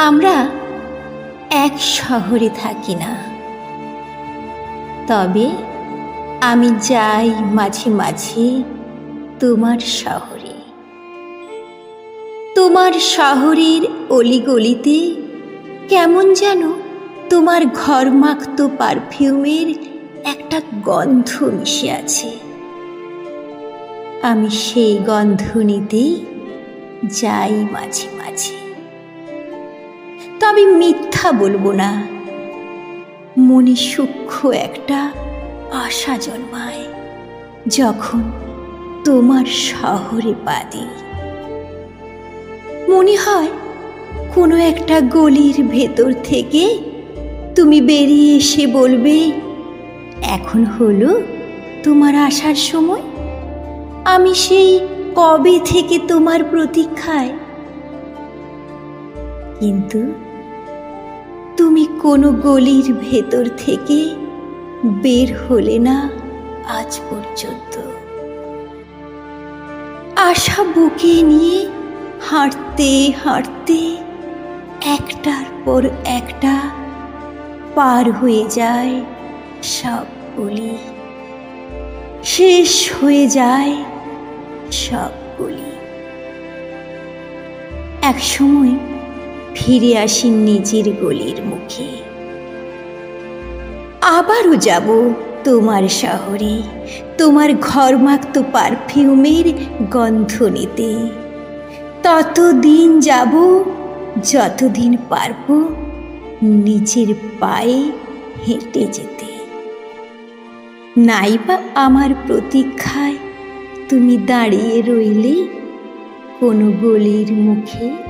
আমরা এক শহরে থাকি না। তবে আমি যাই মাঝে মাঝে তোমার শহরে। তোমার শহরের অলিগলিতে কেমন যেন তোমার ঘরমাক্ত পারফিউমের একটা গন্ধ মিশে আছে। আমি সেই গন্ধ নিতেই যাই মাঝে মাঝে। তবে মিথ্যা বলব না। মনে সূক্ষ্ম একটা আশা জন্মায় যখন তোমার শহরে পা মনে হয় কোনো একটা গলির ভেতর থেকে তুমি বেরিয়ে এসে বলবে, এখন হলো তোমার আসার সময়। আমি সেই কবে থেকে তোমার প্রতীক্ষায়? কিন্তু কোনো গলির ভেতর থেকে বের হলে না আজ পর্যন্ত। আশা বুকে নিয়ে হাঁটতে হাঁটতে একটার পর একটা পার হয়ে যায় সব গলি। শেষ হয়ে যায় সব গলি। এক সময় ফিরে আসি নিজের গলির মুখে। আবারও যাব তোমার শহরে, তোমার ঘরমাক্ত পারফিউমের গন্ধ নিতে। ততদিন যাব, যতদিন পারব নিজের পায়ে হেঁটে যেতে। নাইবা আমার প্রতীক্ষায় তুমি দাঁড়িয়ে রইলে কোনো গলির মুখে।